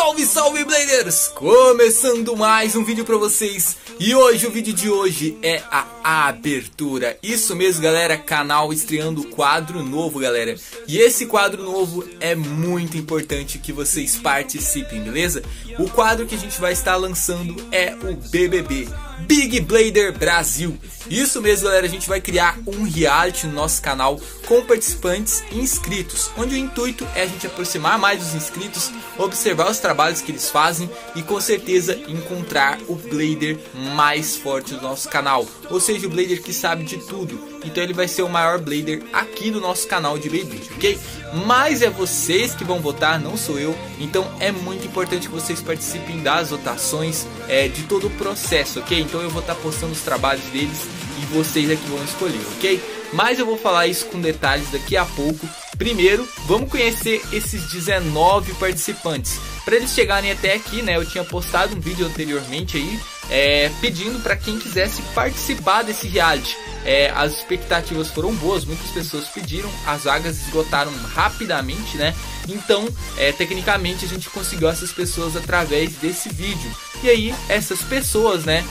Salve, salve Bladers! Começando mais um vídeo pra vocês E hoje, o vídeo de hoje é a abertura Isso mesmo galera, canal estreando quadro novo galera E esse quadro novo é muito importante que vocês participem, beleza? O quadro que a gente vai estar lançando é o BBB Big Blader Brasil. Isso mesmo, galera, a gente vai criar um reality no nosso canal com participantes inscritos, onde o intuito é a gente aproximar mais dos inscritos, observar os trabalhos que eles fazem e com certeza encontrar o Blader mais forte do nosso canal, ou seja, o Blader que sabe de tudo. Então ele vai ser o maior Blader aqui do nosso canal de Beyblade, ok? Mas é vocês que vão votar, não sou eu. Então é muito importante que vocês participem das votações, é, de todo o processo, ok? Então eu vou estar postando os trabalhos deles e vocês é que vão escolher, ok? Mas eu vou falar isso com detalhes daqui a pouco. Primeiro, vamos conhecer esses 19 participantes. Para eles chegarem até aqui, né? Eu tinha postado um vídeo anteriormente aí é, pedindo para quem quisesse participar desse reality. É, as expectativas foram boas, muitas pessoas pediram, as vagas esgotaram rapidamente, né? Então, é, tecnicamente, a gente conseguiu essas pessoas através desse vídeo. E aí, essas pessoas, né?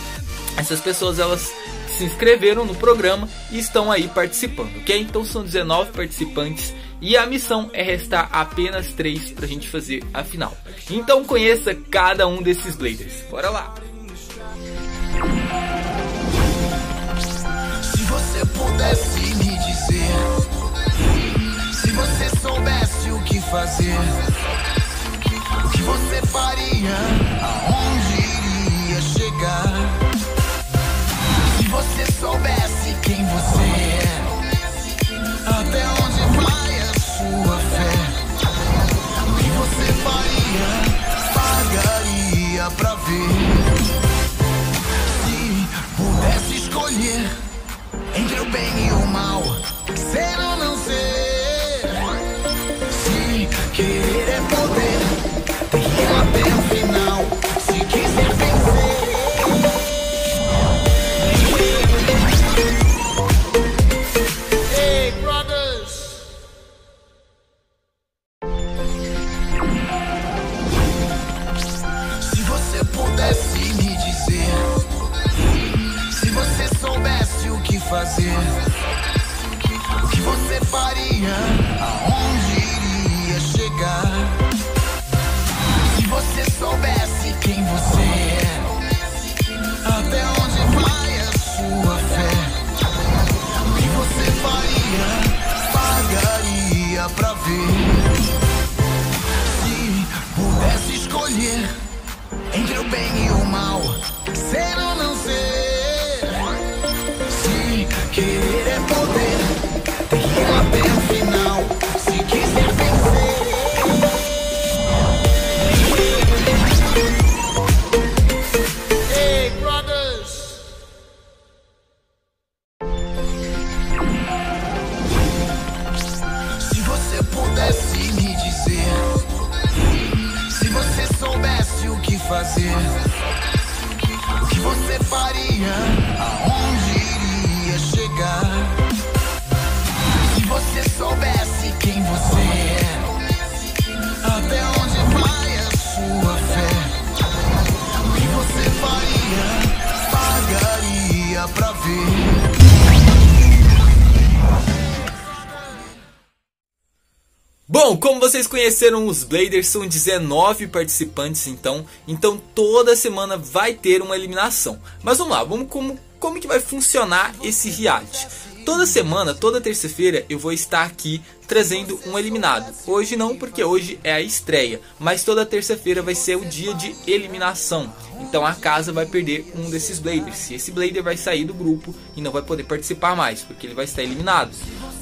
Essas pessoas elas se inscreveram no programa e estão aí participando, ok? Então são 19 participantes e a missão é restar apenas 3 para a gente fazer a final. Então conheça cada um desses Bladers. Bora lá! Se você pudesse me dizer, se você soubesse o que fazer, o que você faria, fazer? O que você faria? Aonde iria chegar? Se você soubesse quem você é, até onde vai a sua fé? O que você faria? Pagaria pra ver. Se pudesse escolher entre o bem e o ser ou não ser. Querer é poder, tem que ir até o final. Se quiser vencer. Hey, brothers! Se você pudesse me dizer, se você soubesse o que fazer, faria, aonde iria chegar? Se você soubesse quem você é, até onde vai a sua fé? O que você faria, pagaria pra ver? Como vocês conheceram os Bladers, são 19 participantes então, então toda semana vai ter uma eliminação. Mas vamos lá, vamos como, como que vai funcionar esse reality. Toda semana, toda terça-feira, eu vou estar aqui trazendo um eliminado. Hoje não, porque hoje é a estreia, mas toda terça-feira vai ser o dia de eliminação. Então a casa vai perder um desses Bladers. E esse Blader vai sair do grupo e não vai poder participar mais, porque ele vai estar eliminado.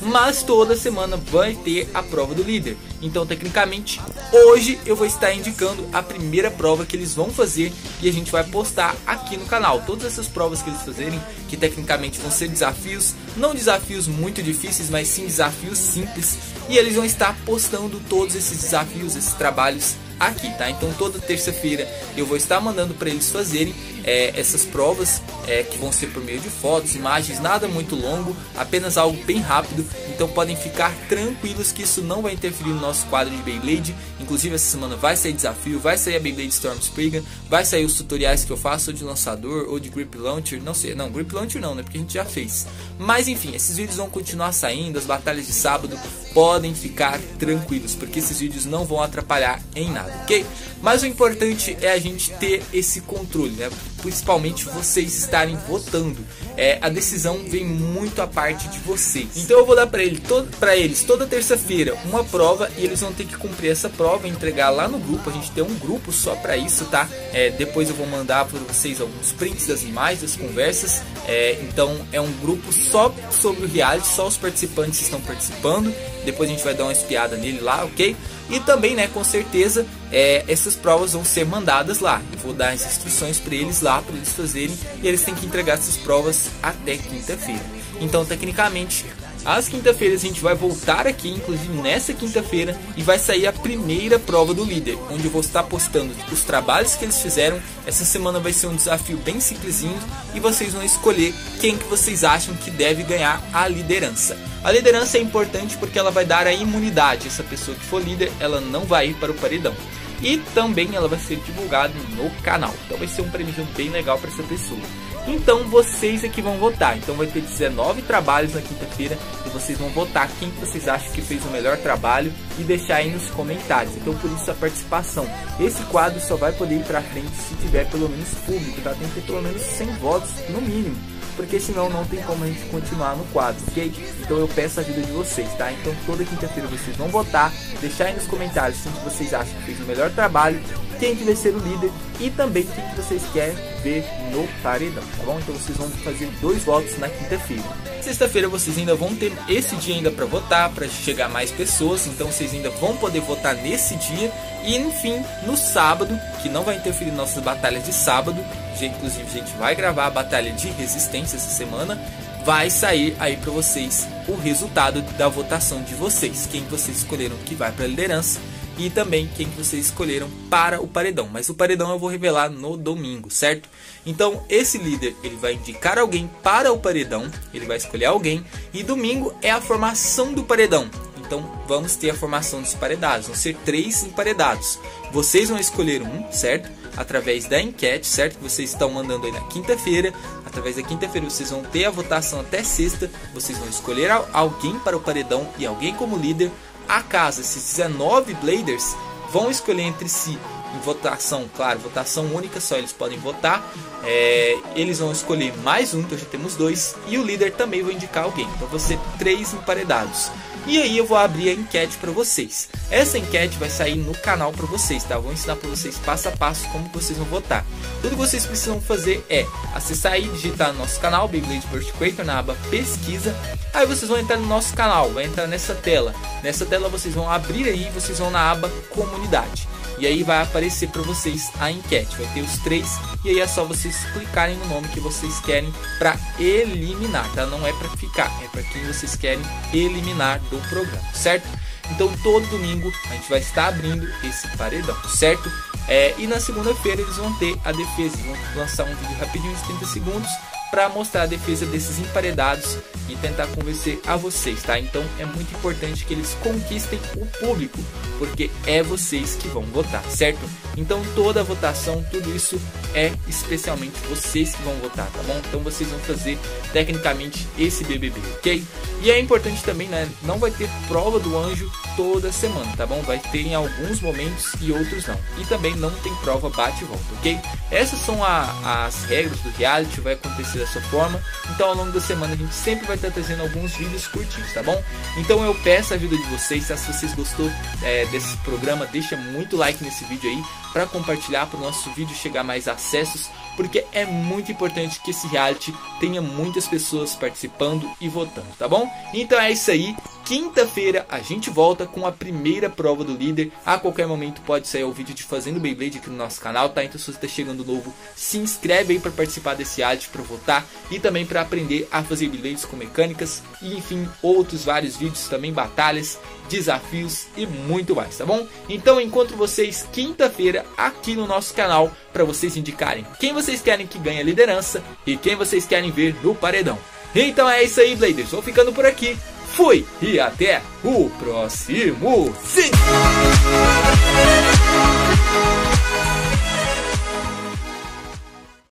Mas toda semana vai ter a prova do líder. Então, tecnicamente, hoje eu vou estar indicando a primeira prova que eles vão fazer e a gente vai postar aqui no canal. Todas essas provas que eles fazerem, que tecnicamente vão ser desafios, não desafios muito difíceis, mas sim desafios simples. E eles vão estar postando todos esses desafios, esses trabalhos aqui, tá? Então toda terça-feira eu vou estar mandando para eles fazerem é, essas provas é, que vão ser por meio de fotos, imagens, nada muito longo, apenas algo bem rápido. Então podem ficar tranquilos que isso não vai interferir no nosso quadro de Beyblade. Inclusive essa semana vai sair desafio, vai sair a Beyblade Storm Spriggan, vai sair os tutoriais que eu faço de lançador ou de Grip Launcher, não sei, não, Grip Launcher não, né, porque a gente já fez. Mas enfim, esses vídeos vão continuar saindo, as batalhas de sábado podem ficar tranquilos, porque esses vídeos não vão atrapalhar em nada, ok? Mas o importante é a gente ter esse controle, né? Principalmente vocês estarem votando. É, a decisão vem muito a parte de vocês. Então eu vou dar para ele todo, eles toda terça-feira uma prova e eles vão ter que cumprir essa prova entregar lá no grupo. A gente tem um grupo só para isso, tá? É, depois eu vou mandar para vocês alguns prints das imagens, das conversas. É, então é um grupo só sobre o reality, só os participantes estão participando. Depois a gente vai dar uma espiada nele lá, ok? E também, né, com certeza, é, essas provas vão ser mandadas lá. Eu vou dar as instruções para eles lá, para eles fazerem, e eles têm que entregar essas provas até quinta-feira. Então, tecnicamente, às quinta-feiras a gente vai voltar aqui, inclusive nessa quinta-feira, e vai sair a primeira prova do líder, onde eu vou estar postando os trabalhos que eles fizeram. Essa semana vai ser um desafio bem simplesinho e vocês vão escolher quem que vocês acham que deve ganhar a liderança. A liderança é importante porque ela vai dar a imunidade. Essa pessoa que for líder, ela não vai ir para o paredão. E também ela vai ser divulgada no canal. Então vai ser um prêmio bem legal para essa pessoa. Então vocês é que vão votar. Então vai ter 19 trabalhos na quinta-feira e vocês vão votar quem que vocês acham que fez o melhor trabalho e deixar aí nos comentários. Então por isso a participação. Esse quadro só vai poder ir para frente se tiver pelo menos público, tá? Tem que ter pelo menos 100 votos no mínimo porque senão não tem como a gente continuar no quadro, ok? Então eu peço a ajuda de vocês, tá? Então toda quinta-feira vocês vão votar, deixar aí nos comentários que vocês acham que fez o melhor trabalho, quem que vai ser o líder e também quem que vocês querem ver no paredão, tá bom? Então vocês vão fazer dois votos na quinta-feira. Sexta-feira vocês ainda vão ter esse dia ainda para votar, para chegar mais pessoas, então vocês ainda vão poder votar nesse dia e enfim, no sábado, que não vai interferir nossas batalhas de sábado, inclusive a gente vai gravar a batalha de resistência essa semana, vai sair aí para vocês o resultado da votação de vocês, quem vocês escolheram que vai para a liderança e também quem vocês escolheram para o paredão. Mas o paredão eu vou revelar no domingo, certo? Então esse líder ele vai indicar alguém para o paredão, ele vai escolher alguém e domingo é a formação do paredão. Então vamos ter a formação dos paredados, vão ser três emparedados. Vocês vão escolher um, certo? através da enquete, certo? Que vocês estão mandando aí na quinta-feira. Através da quinta-feira vocês vão ter a votação até sexta. Vocês vão escolher alguém para o paredão e alguém como líder. A casa, esses 19 Bladers vão escolher entre si em votação, claro, votação única, só eles podem votar. É, eles vão escolher mais um, então já temos dois. E o líder também vai indicar alguém. Então você três emparedados. E aí eu vou abrir a enquete para vocês. Essa enquete vai sair no canal para vocês, tá? Eu vou ensinar para vocês passo a passo como vocês vão votar. Tudo que vocês precisam fazer é acessar aí, digitar no nosso canal, Beyblade Burst Creator, na aba pesquisa. Aí vocês vão entrar no nosso canal, vai entrar nessa tela. Nessa tela vocês vão abrir aí, vocês vão na aba comunidade. E aí vai aparecer para vocês a enquete, vai ter os três e aí é só vocês clicarem no nome que vocês querem para eliminar, tá? Não é para ficar, é para quem vocês querem eliminar do programa, certo? Então todo domingo a gente vai estar abrindo esse paredão, certo? É, e na segunda-feira eles vão ter a defesa, vão lançar um vídeo rapidinho de 30 segundos para mostrar a defesa desses emparedados e tentar convencer a vocês, tá? Então é muito importante que eles conquistem o público, porque é vocês que vão votar, certo? Então toda a votação, tudo isso é especialmente vocês que vão votar, tá bom? Então vocês vão fazer tecnicamente esse BBB, ok? E é importante também, né? Não vai ter prova do anjo toda semana, tá bom? Vai ter em alguns momentos e outros não. E também não tem prova bate e volta, ok? Essas são a, as regras do reality, vai acontecer dessa forma. Então ao longo da semana a gente sempre vai estar trazendo alguns vídeos curtinhos, tá bom? Então eu peço a ajuda de vocês, tá? se vocês gostou é, desse programa, deixa muito like nesse vídeo aí para compartilhar para o nosso vídeo chegar mais acessos, porque é muito importante que esse reality tenha muitas pessoas participando e votando, tá bom? Então é isso aí. Quinta-feira a gente volta com a primeira prova do líder. A qualquer momento pode sair o vídeo de fazendo Beyblade aqui no nosso canal, tá? Então se você está chegando novo, se inscreve aí para participar desse ad, para votar e também para aprender a fazer Beyblades com mecânicas e enfim, outros vários vídeos também, batalhas, desafios e muito mais, tá bom? Então encontro vocês quinta-feira aqui no nosso canal para vocês indicarem quem vocês querem que ganhe a liderança e quem vocês querem ver no paredão. Então é isso aí, Bladers. Vou ficando por aqui. Fui e até o próximo. Sim!